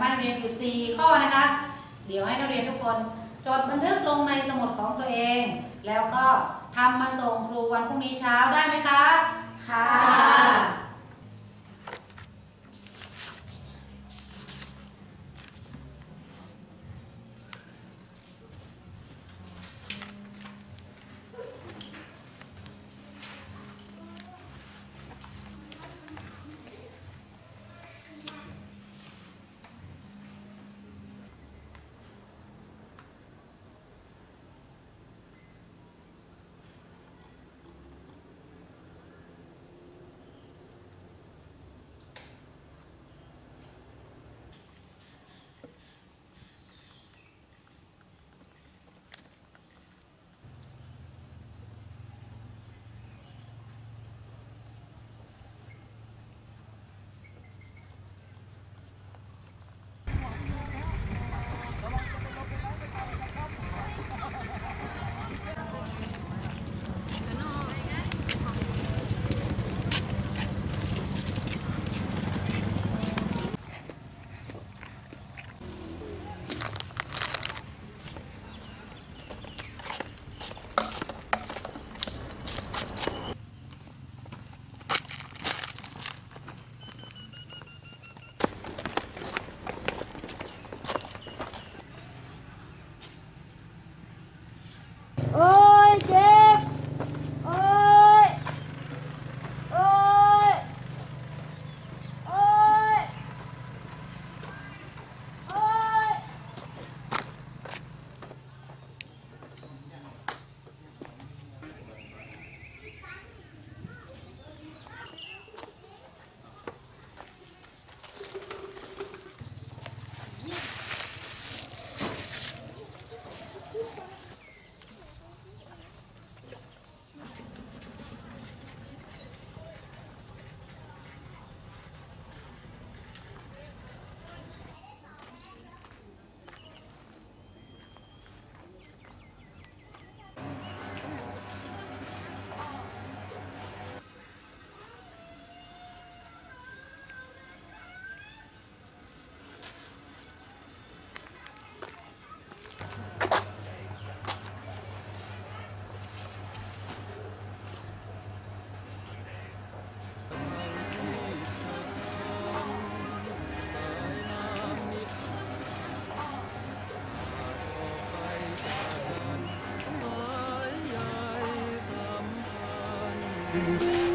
บ้านเรียนอยู่ 4 ข้อนะคะ เดี๋ยวให้นักเรียนทุกคนจดบันทึกลงในสมุดของตัวเอง แล้วก็ทำมาส่งครูวันพรุ่งนี้เช้าได้ไหมคะ ค่ะ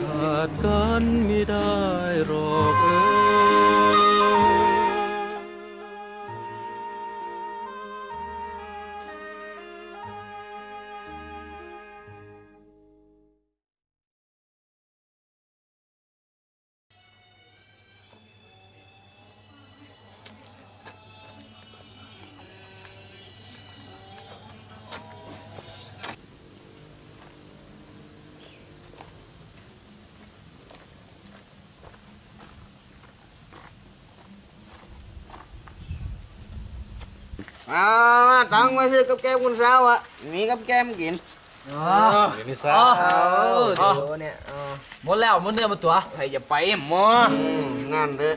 ขาดกันไม่ได้หรอกเอ้ อ่าตังค์มาซื้อกับแก้มคุณสาวอะมีกับแก้มกินเดี๋ยวนี้ซะเออเดี๋ยวเนี่ยเออหมดแล้วหมดเนื้อหมดตัวใครอย่าไปหมออืมงานเด้อ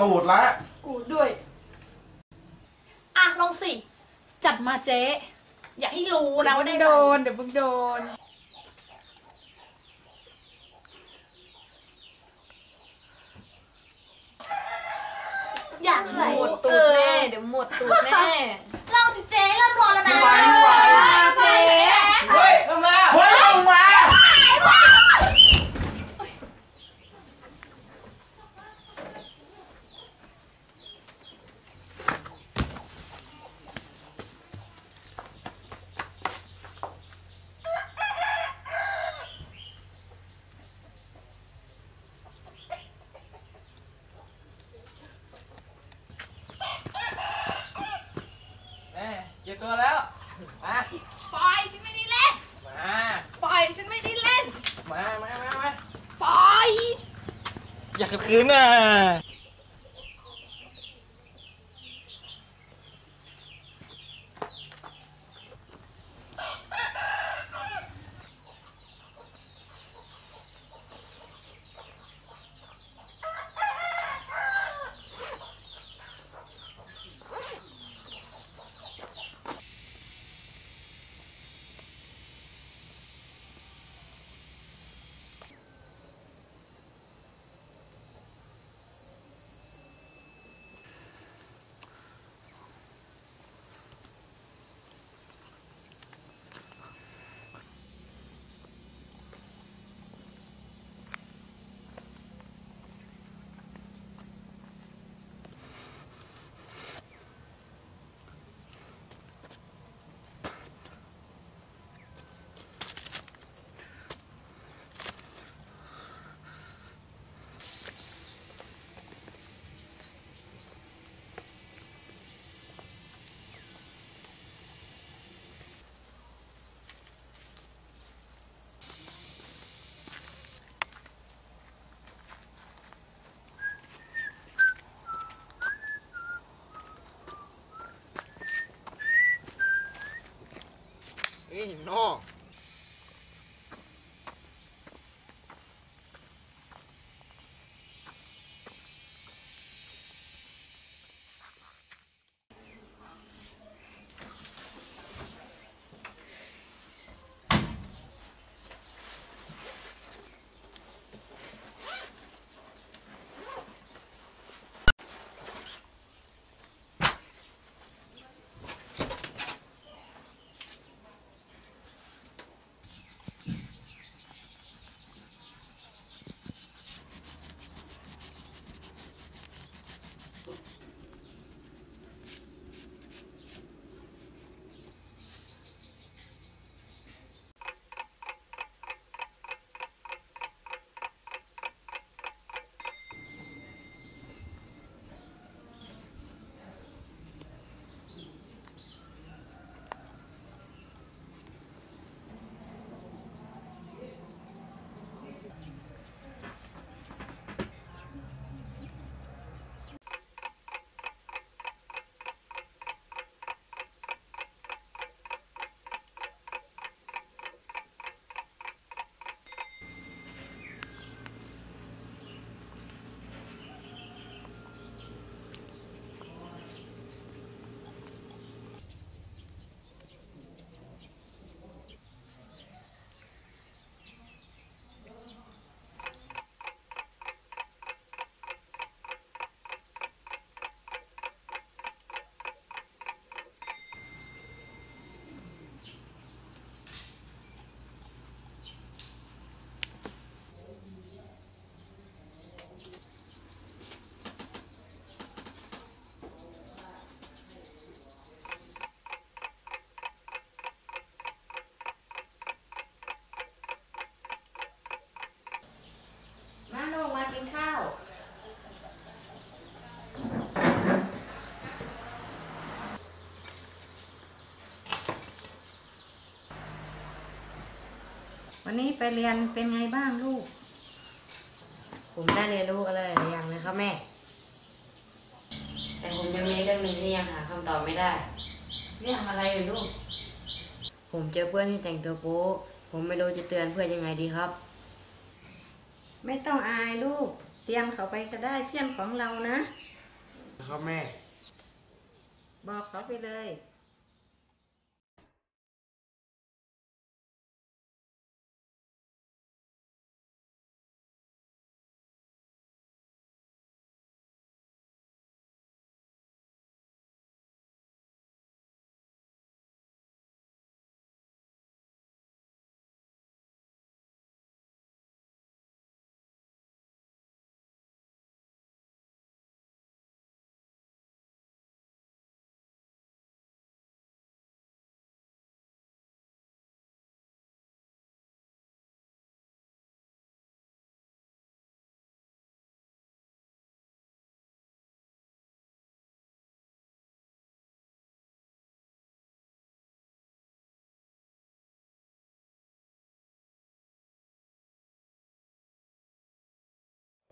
ตูดแล้วกูด้วย อะลองสิ จัดมาเจ๊อย่าให้รู้นะว่าได้โดอะไรนเดี๋ยวมึงโดน อยากหมดตูดแน่ เดี๋ยวหมดตูดแน่ ลองสิเจ๊เริ่มร้อนแล้วนะ ไหวไหว เจ๊ เฮ้ยลงมา เฮ้ยลงมา แม่ เจ็บตัวแล้ว มา ปล่อยฉันไม่ได้เล่น มา ปล่อยฉันไม่ได้เล่น มามามามาปล่อย อยากขัดขืนน่ะ เวันนี้ไปเรียนเป็นไงบ้างลูก ผมได้เรียนรู้อะไรหลายอย่างเลยครับแม่ แต่ผมยังมีเรื่องหนึ่งที่ยังหาคำตอบไม่ได้ เรื่องอะไรลูก ผมเจอเพื่อนที่แต่งตัวโป๊ะผมไม่รู้จะเตือนเพื่อนยังไงดีครับ ไม่ต้องอายลูก เตรียมเขาไปก็ได้เพื่อนของเรานะ ครับแม่ บอกเขาไปเลย